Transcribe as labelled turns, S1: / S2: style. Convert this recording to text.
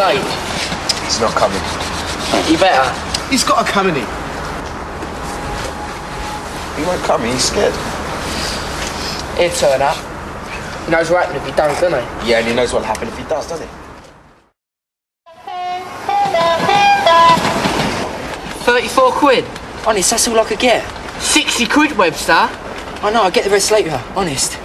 S1: He's not coming.
S2: He better.
S3: He's got to come in.
S1: He won't come. He's scared.
S2: He'll turn up. He knows what happened if he doesn't, doesn't he?
S1: Yeah, and he knows what'll happen if he does, doesn't he?
S2: Thirty-four quid.
S4: Honest, that's all I could get.
S2: Sixty quid, Webster.
S4: I know, I'll get the rest later. Honest.